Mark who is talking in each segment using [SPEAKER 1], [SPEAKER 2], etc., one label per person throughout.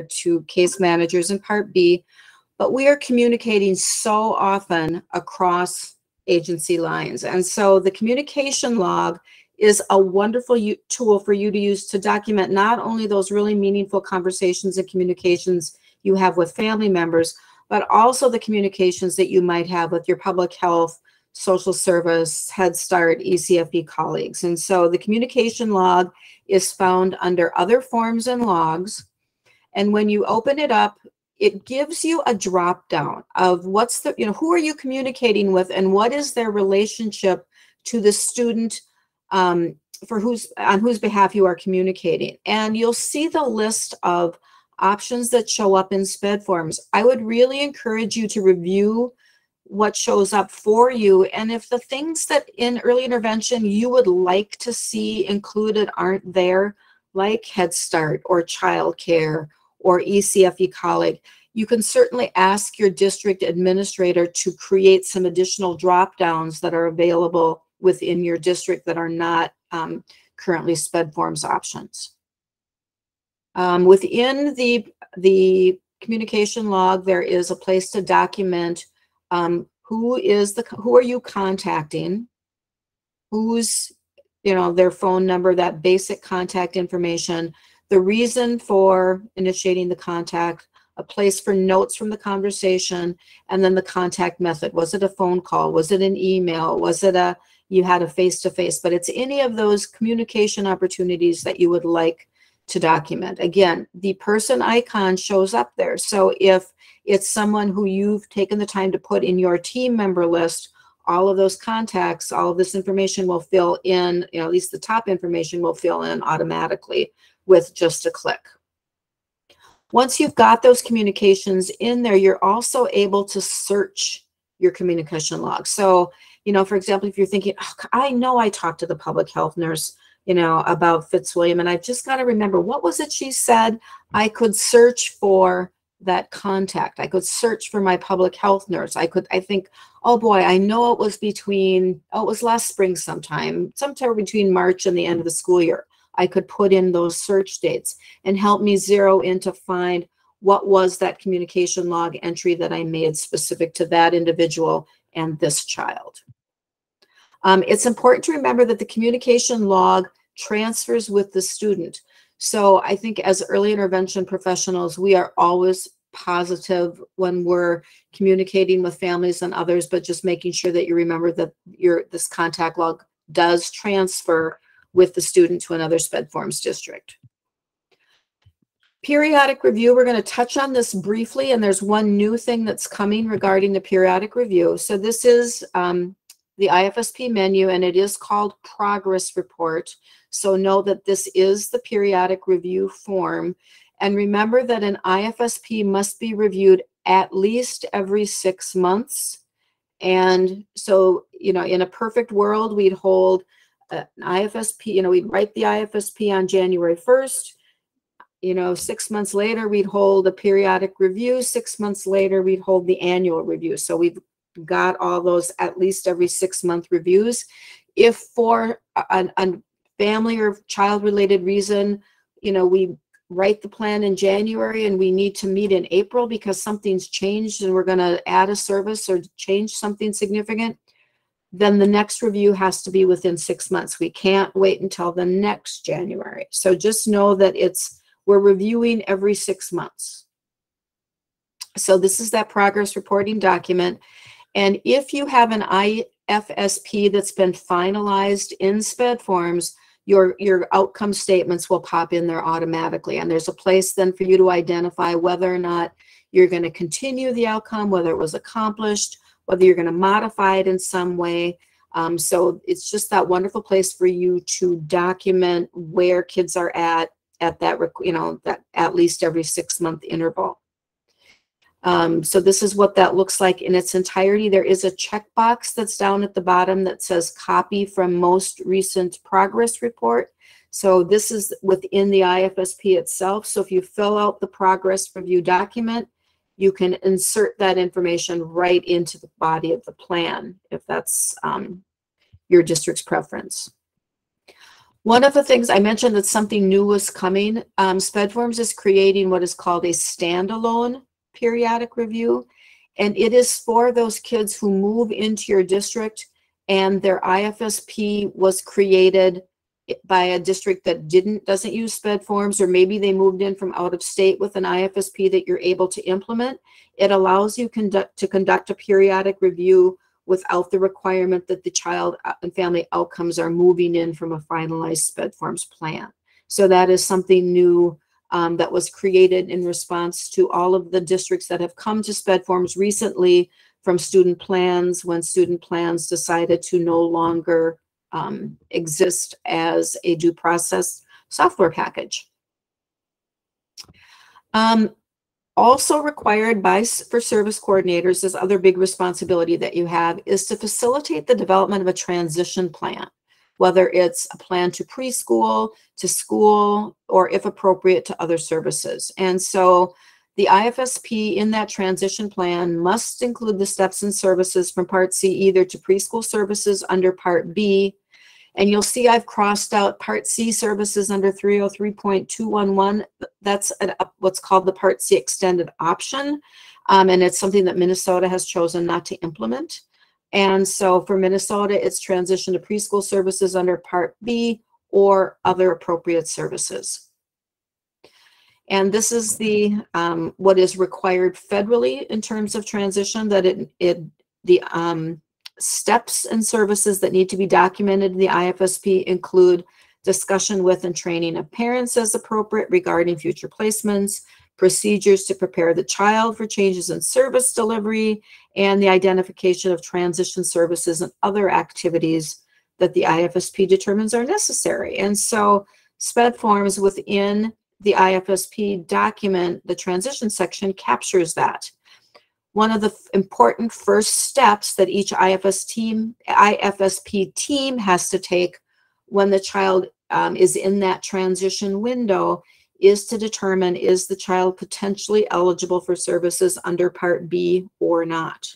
[SPEAKER 1] to case managers in Part B, but we are communicating so often across agency lines. And so the communication log is a wonderful tool for you to use to document not only those really meaningful conversations and communications you have with family members, but also the communications that you might have with your public health, social service, Head Start, ECFE colleagues. And so the communication log is found under other forms and logs. And when you open it up, it gives you a drop down of what's the, you know, who are you communicating with and what is their relationship to the student um, for whose, on whose behalf you are communicating. And you'll see the list of options that show up in SPED forms. I would really encourage you to review what shows up for you. And if the things that in early intervention you would like to see included aren't there, like Head Start or childcare or ECFE colleague, you can certainly ask your district administrator to create some additional drop downs that are available within your district that are not um, currently SPED forms options. Um, within the, the communication log, there is a place to document um, who is the, who are you contacting? Who's, you know, their phone number, that basic contact information, the reason for initiating the contact, a place for notes from the conversation, and then the contact method. Was it a phone call? Was it an email? Was it a, you had a face-to-face? But it's any of those communication opportunities that you would like to document. Again, the person icon shows up there. So if it's someone who you've taken the time to put in your team member list, all of those contacts, all of this information will fill in, you know, at least the top information will fill in automatically with just a click. Once you've got those communications in there, you're also able to search your communication log. So, you know, for example, if you're thinking, oh, I know I talked to the public health nurse, you know, about Fitzwilliam, and I've just got to remember what was it she said? I could search for that contact. I could search for my public health nurse. I could, I think, oh boy, I know it was between, oh, it was last spring sometime, sometime between March and the end of the school year. I could put in those search dates and help me zero in to find what was that communication log entry that I made specific to that individual and this child. Um, it's important to remember that the communication log transfers with the student. So I think as early intervention professionals, we are always positive when we're communicating with families and others, but just making sure that you remember that your this contact log does transfer with the student to another SPED Forms district. Periodic review, we're going to touch on this briefly, and there's one new thing that's coming regarding the periodic review. So this is um, the IFSP menu, and it is called Progress Report. So know that this is the periodic review form. And remember that an IFSP must be reviewed at least every six months. And so, you know, in a perfect world, we'd hold an IFSP, you know, we'd write the IFSP on January 1st. You know, six months later, we'd hold a periodic review. Six months later, we'd hold the annual review. So we've got all those at least every six month reviews. If for a, a family or child related reason, you know, we write the plan in January and we need to meet in April because something's changed and we're going to add a service or change something significant, then the next review has to be within six months. We can't wait until the next January. So just know that it's we're reviewing every six months. So this is that progress reporting document. And if you have an IFSP that's been finalized in SPED forms, your, your outcome statements will pop in there automatically. And there's a place then for you to identify whether or not you're going to continue the outcome, whether it was accomplished, whether you're going to modify it in some way. Um, so it's just that wonderful place for you to document where kids are at at that, you know, that at least every six month interval. Um, so this is what that looks like in its entirety. There is a checkbox that's down at the bottom that says copy from most recent progress report. So this is within the IFSP itself. So if you fill out the progress review document, you can insert that information right into the body of the plan if that's um, your district's preference. One of the things I mentioned that something new was coming, um, SpedForms is creating what is called a standalone periodic review. And it is for those kids who move into your district and their IFSP was created by a district that didn't doesn't use sped forms or maybe they moved in from out of state with an IFSP that you're able to implement. It allows you conduct to conduct a periodic review without the requirement that the child uh, and family outcomes are moving in from a finalized sped forms plan. So that is something new um, that was created in response to all of the districts that have come to sped forms recently from student plans when student plans decided to no longer um, exist as a due process software package. Um, also required by for service coordinators is other big responsibility that you have is to facilitate the development of a transition plan whether it's a plan to preschool to school or if appropriate to other services and so the ifsp in that transition plan must include the steps and services from part c either to preschool services under part b and you'll see I've crossed out Part C services under 303.211. That's a, what's called the Part C extended option. Um, and it's something that Minnesota has chosen not to implement. And so for Minnesota, it's transition to preschool services under Part B or other appropriate services. And this is the um, what is required federally in terms of transition that it, it the um, steps and services that need to be documented in the IFSP include discussion with and training of parents as appropriate regarding future placements, procedures to prepare the child for changes in service delivery, and the identification of transition services and other activities that the IFSP determines are necessary. And so SPED forms within the IFSP document, the transition section captures that one of the important first steps that each IFS team, IFSP team has to take when the child um, is in that transition window is to determine is the child potentially eligible for services under Part B or not.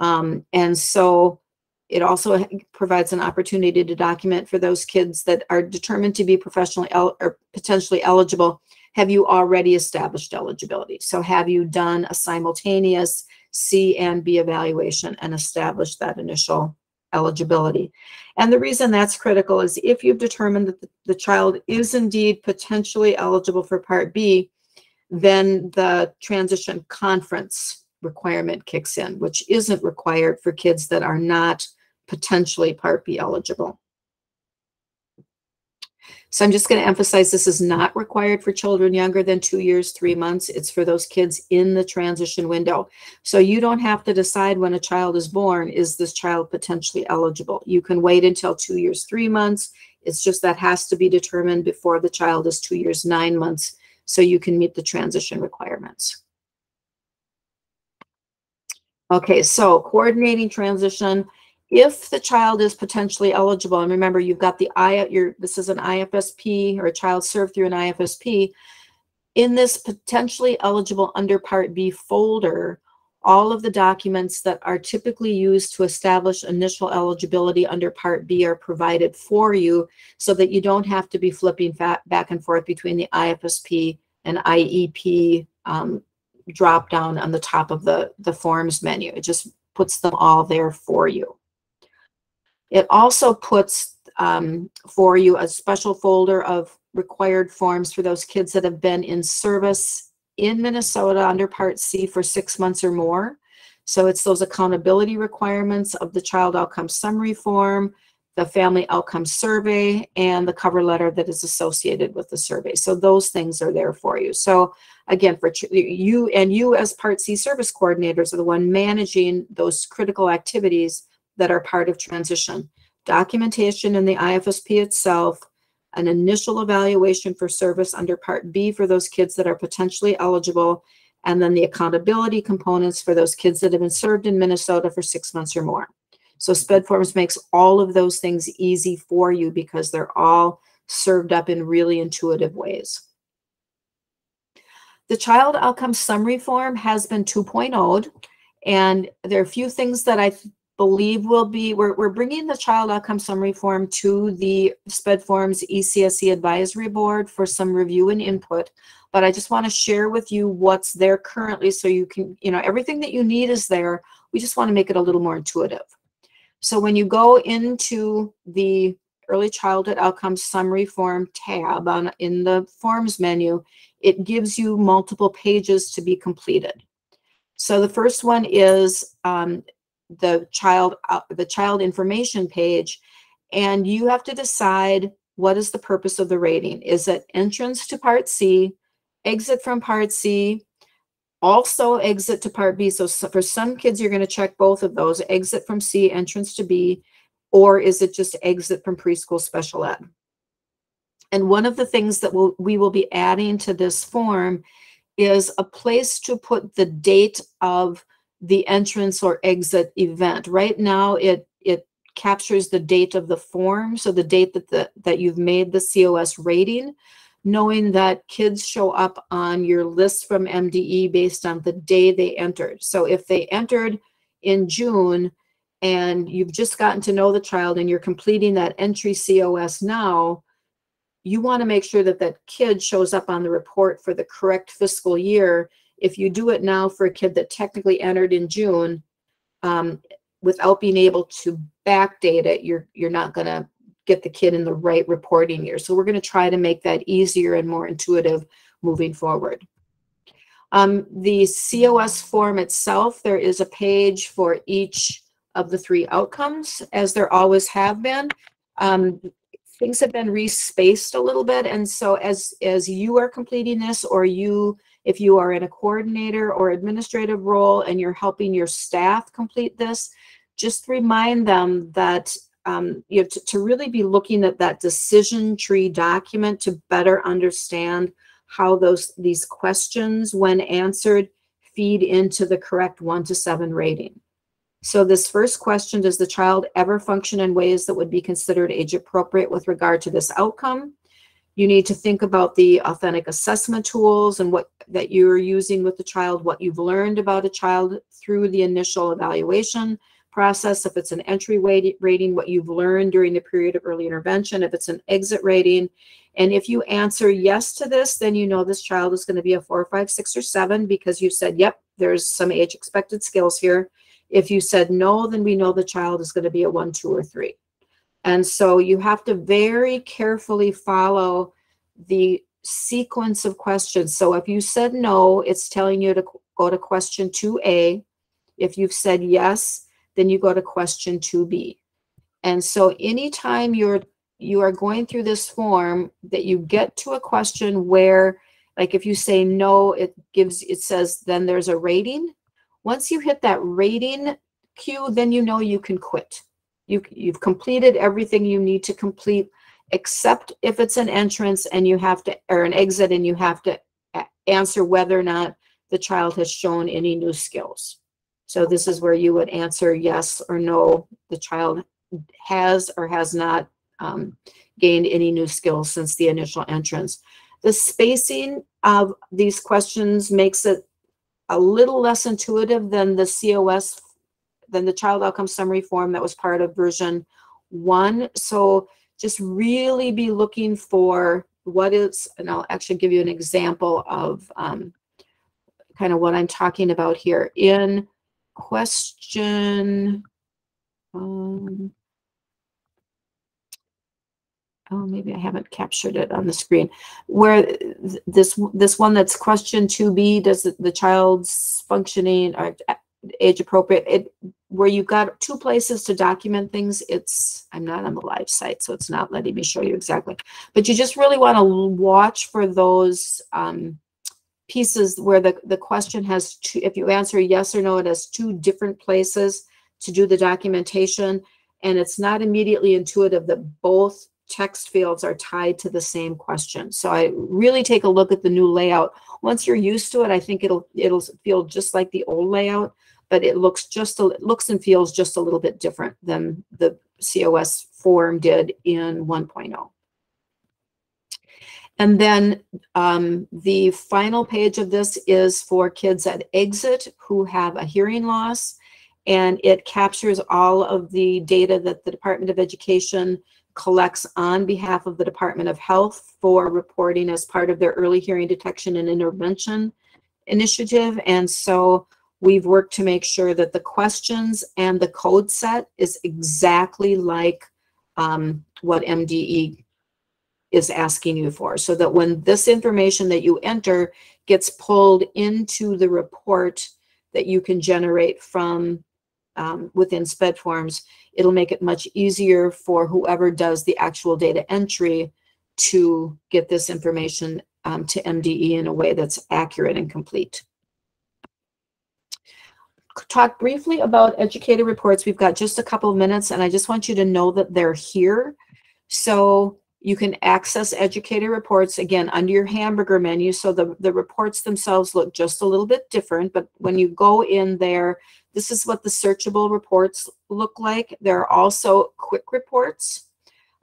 [SPEAKER 1] Um, and so it also provides an opportunity to document for those kids that are determined to be professionally or potentially eligible have you already established eligibility? So have you done a simultaneous C and B evaluation and established that initial eligibility? And the reason that's critical is if you've determined that the, child is indeed potentially eligible for Part B, then the transition conference requirement kicks in, which isn't required for kids that are not potentially Part B eligible. So I'm just going to emphasize this is not required for children younger than two years, three months. It's for those kids in the transition window. So you don't have to decide when a child is born, is this child potentially eligible? You can wait until two years, three months. It's just that has to be determined before the child is two years, nine months, so you can meet the transition requirements. Okay, so coordinating transition if the child is potentially eligible, and remember you've got the I, your this is an IFSP or a child served through an IFSP. In this potentially eligible under Part B folder, all of the documents that are typically used to establish initial eligibility under Part B are provided for you so that you don't have to be flipping back and forth between the IFSP and IEP um, drop down on the top of the, the forms menu. It just puts them all there for you. It also puts um, for you a special folder of required forms for those kids that have been in service in Minnesota under Part C for six months or more. So it's those accountability requirements of the child outcome summary form, the family outcome survey, and the cover letter that is associated with the survey. So those things are there for you. So again, for you and you as Part C service coordinators are the one managing those critical activities that are part of transition. Documentation in the IFSP itself, an initial evaluation for service under Part B for those kids that are potentially eligible, and then the accountability components for those kids that have been served in Minnesota for six months or more. So SPED Forms makes all of those things easy for you because they're all served up in really intuitive ways. The child outcome summary form has been 2.0, and there are a few things that I believe will be, we're, we're bringing the child outcome summary form to the SPED Forms ECSE Advisory Board for some review and input. But I just want to share with you what's there currently so you can, you know, everything that you need is there. We just want to make it a little more intuitive. So when you go into the Early Childhood Outcomes Summary Form tab on in the Forms menu, it gives you multiple pages to be completed. So the first one is um, the child uh, the child information page and you have to decide what is the purpose of the rating. Is it entrance to part c exit from part c also exit to part b? So, so for some kids you're going to check both of those exit from c entrance to b or is it just exit from preschool special ed? And one of the things that we'll, we will be adding to this form is a place to put the date of the entrance or exit event. Right now, it it captures the date of the form, so the date that the that you've made the COS rating, knowing that kids show up on your list from MDE based on the day they entered. So if they entered in June and you've just gotten to know the child and you're completing that entry COS now, you want to make sure that that kid shows up on the report for the correct fiscal year if you do it now for a kid that technically entered in June, um, without being able to backdate it, you're you're not going to get the kid in the right reporting year. So we're going to try to make that easier and more intuitive moving forward. Um, the COS form itself, there is a page for each of the three outcomes, as there always have been. Um, things have been respaced a little bit, and so as as you are completing this, or you if you are in a coordinator or administrative role and you're helping your staff complete this, just remind them that um, you have to, to really be looking at that decision tree document to better understand how those these questions, when answered, feed into the correct one to seven rating. So this first question, does the child ever function in ways that would be considered age appropriate with regard to this outcome? You need to think about the authentic assessment tools and what that you're using with the child, what you've learned about a child through the initial evaluation process. If it's an entry rating, what you've learned during the period of early intervention. If it's an exit rating. And if you answer yes to this, then you know this child is going to be a four, five, six, or seven because you said, yep, there's some age expected skills here. If you said no, then we know the child is going to be a one, two, or three. And so you have to very carefully follow the sequence of questions. So if you said no, it's telling you to go to question 2A. If you've said yes, then you go to question 2B. And so anytime you're you are going through this form that you get to a question where like if you say no, it gives it says then there's a rating. Once you hit that rating cue, then you know you can quit. You, you've completed everything you need to complete, except if it's an entrance and you have to, or an exit and you have to answer whether or not the child has shown any new skills. So this is where you would answer yes or no, the child has or has not um, gained any new skills since the initial entrance. The spacing of these questions makes it a little less intuitive than the COS than the child outcome summary form that was part of version one. So just really be looking for what is, and I'll actually give you an example of um, kind of what I'm talking about here. In question, um, oh, maybe I haven't captured it on the screen, where this this one that's question 2b, does the, the child's functioning or age appropriate, it where you've got two places to document things, it's, I'm not on the live site, so it's not letting me show you exactly. But you just really want to watch for those um, pieces where the, the question has two, if you answer yes or no, it has two different places to do the documentation. And it's not immediately intuitive that both text fields are tied to the same question. So I really take a look at the new layout. Once you're used to it, I think it'll it'll feel just like the old layout but it looks just a, looks and feels just a little bit different than the COS form did in 1.0. And then um, the final page of this is for kids at exit who have a hearing loss. and it captures all of the data that the Department of Education collects on behalf of the Department of Health for reporting as part of their early hearing detection and intervention initiative. And so we've worked to make sure that the questions and the code set is exactly like um, what MDE is asking you for. So that when this information that you enter gets pulled into the report that you can generate from um, within SPED forms, it'll make it much easier for whoever does the actual data entry to get this information um, to MDE in a way that's accurate and complete. Talk briefly about educator reports. We've got just a couple of minutes and I just want you to know that they're here. So you can access educator reports again under your hamburger menu. So the, the reports themselves look just a little bit different, but when you go in there, this is what the searchable reports look like. There are also quick reports.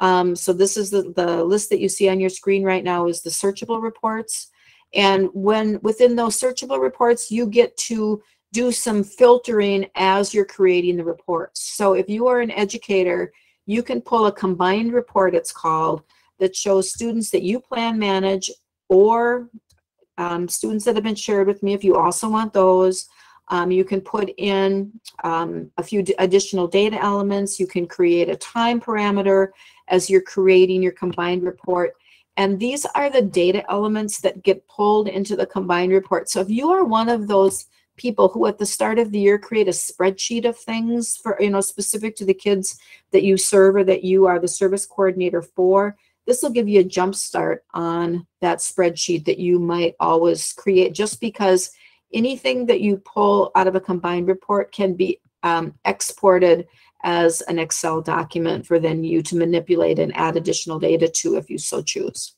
[SPEAKER 1] Um, so this is the, the list that you see on your screen right now is the searchable reports. And when within those searchable reports, you get to do some filtering as you're creating the reports. So if you are an educator, you can pull a combined report, it's called, that shows students that you plan manage or um, students that have been shared with me if you also want those. Um, you can put in um, a few additional data elements. You can create a time parameter as you're creating your combined report. And these are the data elements that get pulled into the combined report. So if you are one of those people who at the start of the year create a spreadsheet of things for, you know, specific to the kids that you serve or that you are the service coordinator for, this will give you a jump start on that spreadsheet that you might always create just because anything that you pull out of a combined report can be um, exported as an Excel document for then you to manipulate and add additional data to if you so choose.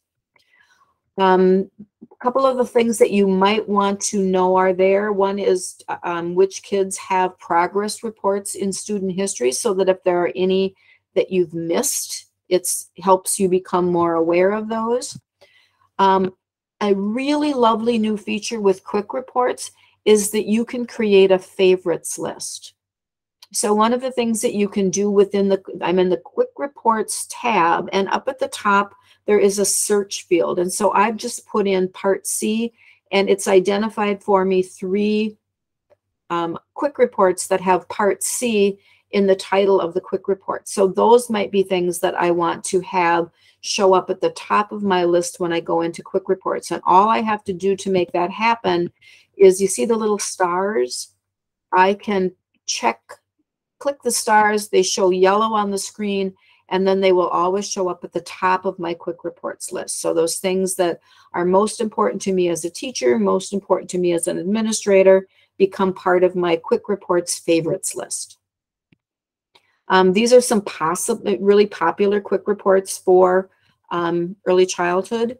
[SPEAKER 1] Um, a couple of the things that you might want to know are there. One is um, which kids have progress reports in student history so that if there are any that you've missed, it helps you become more aware of those. Um, a really lovely new feature with quick reports is that you can create a favorites list. So one of the things that you can do within the, I'm in the quick reports tab and up at the top, there is a search field. And so I've just put in part C and it's identified for me three um, quick reports that have part C in the title of the quick report. So those might be things that I want to have show up at the top of my list when I go into quick reports. And all I have to do to make that happen is you see the little stars? I can check, click the stars, they show yellow on the screen, and then they will always show up at the top of my quick reports list. So those things that are most important to me as a teacher, most important to me as an administrator, become part of my quick reports favorites list. Um, these are some possible, really popular quick reports for um, early childhood.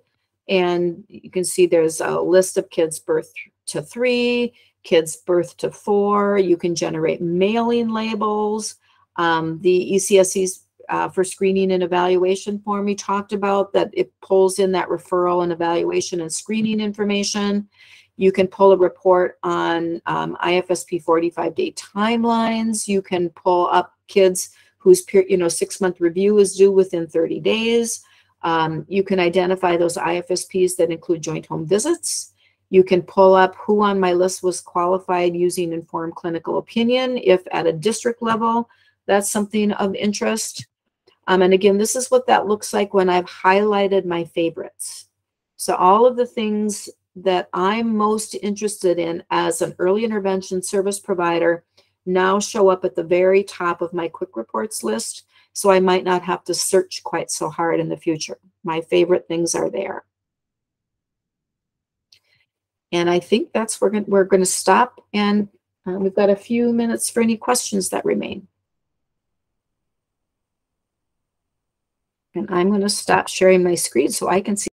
[SPEAKER 1] And you can see there's a list of kids birth to three, kids birth to four. You can generate mailing labels. Um, the ECSE's uh, for screening and evaluation form we talked about that it pulls in that referral and evaluation and screening information. You can pull a report on um, IFSP 45 day timelines. You can pull up kids whose you know six month review is due within 30 days. Um, you can identify those IFSPs that include joint home visits. You can pull up who on my list was qualified using informed clinical opinion if at a district level that's something of interest. Um, and again, this is what that looks like when I've highlighted my favorites. So all of the things that I'm most interested in as an early intervention service provider now show up at the very top of my quick reports list. So I might not have to search quite so hard in the future. My favorite things are there. And I think that's where we're going to stop. And uh, we've got a few minutes for any questions that remain. And I'm going to stop sharing my screen so I can see